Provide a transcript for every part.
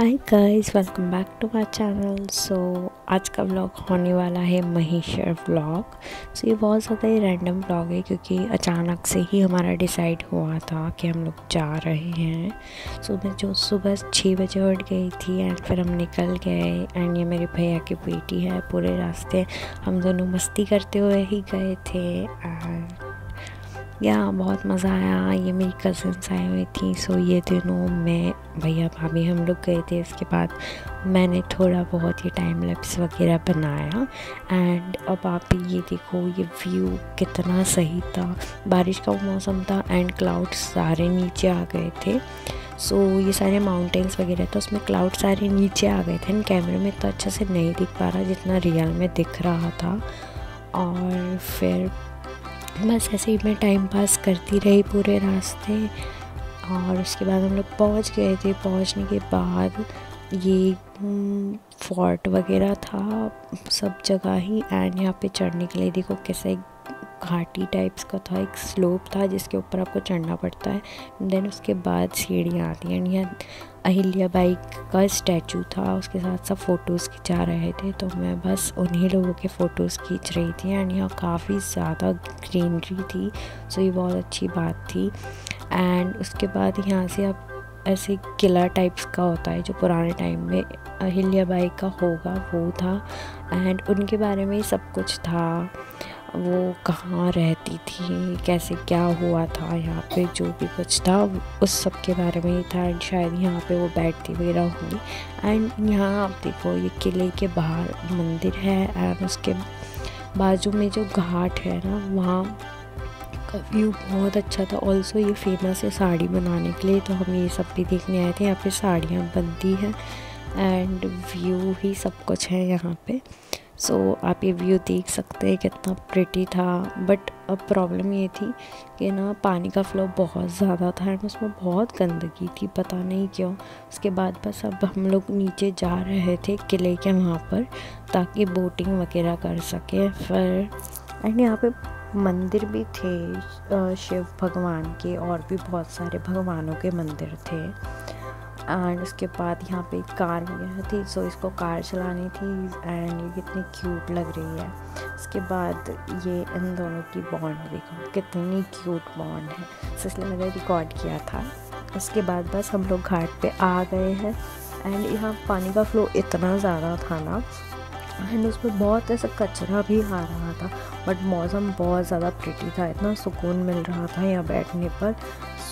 Hi guys welcome back to my channel so आज का vlog होने वाला है महेश्वर व्लॉग सो ये बहुत ज़्यादा ही रैंडम व्लॉग है क्योंकि अचानक से ही हमारा डिसाइड हुआ था कि हम लोग जा रहे हैं. सो so, मैं जो सुबह छः बजे उठ गई थी एंड फिर हम निकल गए एंड ये मेरे भैया की बेटी है पूरे रास्ते हम दोनों मस्ती करते हुए ही गए थे. एंड या बहुत मज़ा आया। ये मेरी कज़न्स आई हुई थी सो ये दिनों मैं भैया भाभी हम लोग गए थे। इसके बाद मैंने थोड़ा बहुत ये टाइम लैप्स वगैरह बनाया। एंड अब आप ये देखो ये व्यू कितना सही था। बारिश का मौसम था एंड क्लाउड्स सारे नीचे आ गए थे। सो so, ये सारे माउंटेन्स वगैरह तो उसमें क्लाउड सारे नीचे आ गए थे। कैमरे में तो अच्छा से नहीं दिख पा रहा जितना रियल में दिख रहा था। और फिर बस ऐसे ही मैं टाइम पास करती रही पूरे रास्ते और उसके बाद हम लोग पहुँच गए थे। पहुँचने के बाद ये फोर्ट वगैरह था, सब जगह ही। एंड यहाँ पे चढ़ने के लिए देखो कैसे घाटी टाइप्स का था, एक स्लोप था जिसके ऊपर आपको चढ़ना पड़ता है। देन उसके बाद सीढ़ियाँ आती हैं यहाँ अहिल्या बाई का स्टैचू था, उसके साथ सब फ़ोटोज़ खिंचा रहे थे तो मैं बस उन्हीं लोगों के फ़ोटोज़ खींच रही थी। एंड यहाँ काफ़ी ज़्यादा ग्रीनरी थी सो ये बहुत अच्छी बात थी। एंड उसके बाद यहाँ से अब ऐसे किला टाइप्स का होता है, जो पुराने टाइम में अहिल्या बाई का होगा, वो था। एंड उनके बारे में सब कुछ था। वो कहाँ रहती थी, कैसे क्या हुआ था यहाँ पे, जो भी कुछ था, उस सब के बारे में ही था। एंड शायद यहाँ पे वो बैठती वगैरह होंगी। एंड यहाँ आप देखो, ये किले के बाहर मंदिर है एंड उसके बाजू में जो घाट है ना, वहाँ का व्यू बहुत अच्छा था। ऑल्सो ये फ़ेमस है साड़ी बनाने के लिए तो हम ये सब भी देखने आए थे। यहाँ पे साड़ियाँ बनती हैं एंड व्यू ही सब कुछ है यहाँ पे। सो so, आप ये व्यू देख सकते हैं कितना प्रिटी था। बट अब प्रॉब्लम ये थी कि ना पानी का फ्लो बहुत ज़्यादा था एंड उसमें बहुत गंदगी थी पता नहीं क्यों। उसके बाद बस अब हम लोग नीचे जा रहे थे किले के वहाँ पर ताकि बोटिंग वगैरह कर सके। फिर एंड यहाँ पे मंदिर भी थे शिव भगवान के और भी बहुत सारे भगवानों के मंदिर थे। एंड उसके बाद यहाँ पे कार वगैरह थी सो इसको कार चलानी थी एंड ये कितनी क्यूट लग रही है। उसके बाद ये इन दोनों की बॉन्ड देखो कितनी क्यूट बॉन्ड है। सो इसलिए मैंने रिकॉर्ड किया था। उसके बाद बस हम लोग घाट पे आ गए हैं एंड यहाँ पानी का फ्लो इतना ज़्यादा था ना एंड उसमें बहुत ऐसा कचरा भी आ रहा था बट मौसम बहुत ज़्यादा प्रिटी था, इतना सुकून मिल रहा था यहाँ बैठने पर।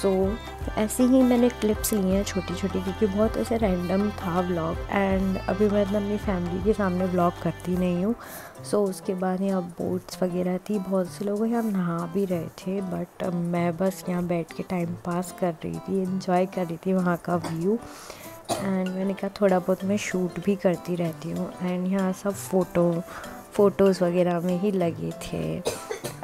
सो so, ऐसे ही मैंने क्लिप्स लिए हैं छोटी छोटी क्योंकि बहुत ऐसे रैंडम था व्लॉग एंड अभी मैं अपनी फैमिली के सामने व्लॉग करती नहीं हूँ। सो so, उसके बाद यहाँ बोट्स वगैरह थी बहुत से लोग यहाँ नहा भी रहे थे बट मैं बस यहाँ बैठ के टाइम पास कर रही थी इन्जॉय कर रही थी वहाँ का व्यू एंड मैंने कहा थोड़ा बहुत मैं शूट भी करती रहती हूँ एंड यहाँ सब फ़ोटो फ़ोटोज़ वगैरह में ही लगे थे।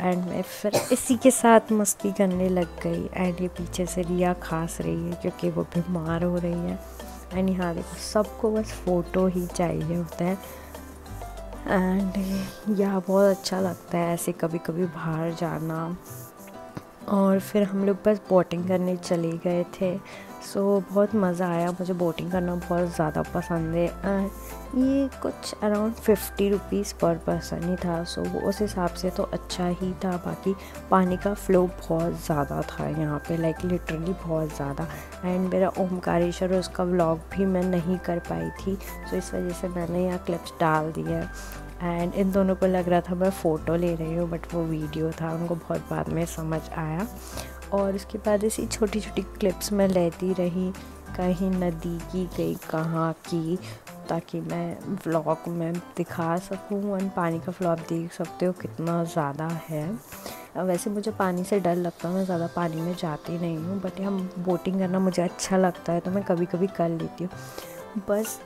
एंड मैं फिर इसी के साथ मस्ती करने लग गई। एंड ये पीछे से रिया खास रही है क्योंकि वो बीमार हो रही है। एंड यहाँ देखो, सबको बस फ़ोटो ही चाहिए होता है। एंड यह बहुत अच्छा लगता है ऐसे कभी कभी बाहर जाना। और फिर हम लोग बस बोटिंग करने चले गए थे। सो so, बहुत मज़ा आया मुझे बोटिंग करना बहुत ज़्यादा पसंद है। ये कुछ around fifty rupees per person ही था सो so, उस हिसाब से तो अच्छा ही था बाकी पानी का फ्लो बहुत ज़्यादा था यहाँ पे लाइक लिटरली बहुत ज़्यादा। एंड मेरा ओमकारेश्वर उसका व्लॉग भी मैं नहीं कर पाई थी सो so, इस वजह से मैंने यहाँ क्लिप्स डाल दिया। एंड इन दोनों को लग रहा था मैं फ़ोटो ले रही हूँ बट वो वीडियो था उनको बहुत बाद में समझ आया। और उसके बाद ऐसी छोटी छोटी क्लिप्स मैं लेती रही, कहीं नदी की गई कहाँ की, ताकि मैं व्लॉग में दिखा सकूँ और पानी का फ्लो आप देख सकते हो कितना ज़्यादा है। वैसे मुझे पानी से डर लगता है, मैं ज़्यादा पानी में जाती नहीं हूँ बट हम बोटिंग करना मुझे अच्छा लगता है तो मैं कभी कभी कर लेती हूँ। बस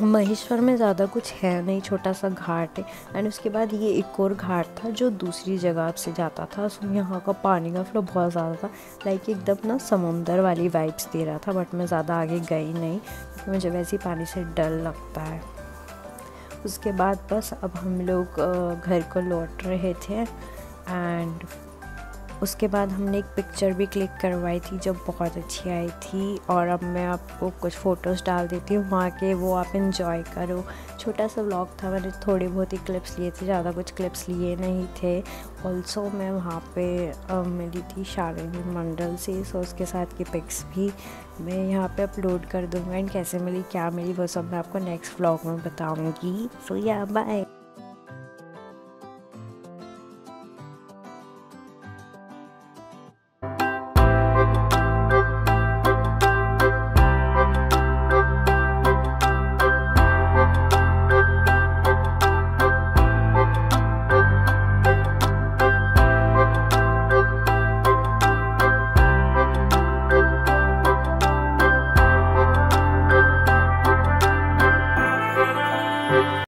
महेश्वर में ज़्यादा कुछ है नहीं, छोटा सा घाट है। एंड उसके बाद ये एक और घाट था जो दूसरी जगह से जाता था। सो यहाँ का पानी का फ्लो बहुत ज़्यादा था। लाइक एकदम ना समुंदर वाली वाइब्स दे रहा था बट मैं ज़्यादा आगे गई नहीं, क्योंकि तो मुझे वैसे ही पानी से डर लगता है। उसके बाद बस अब हम लोग घर को लौट रहे थे। एंड उसके बाद हमने एक पिक्चर भी क्लिक करवाई थी जो बहुत अच्छी आई थी और अब मैं आपको कुछ फ़ोटोज़ डाल देती हूँ वहाँ के वो आप इन्जॉय करो। छोटा सा व्लॉग था, मैंने थोड़ी बहुत ही क्लिप्स लिए थे, ज़्यादा कुछ क्लिप्स लिए नहीं थे। ऑल्सो मैं वहाँ पे मिली थी शालिनी मंडल से सो उसके साथ की पिक्स भी मैं यहाँ पे अपलोड कर दूँगा। एंड कैसे मिली, क्या मिली, वो सब मैं आपको नेक्स्ट व्लॉग में बताऊँगी। सो या बाय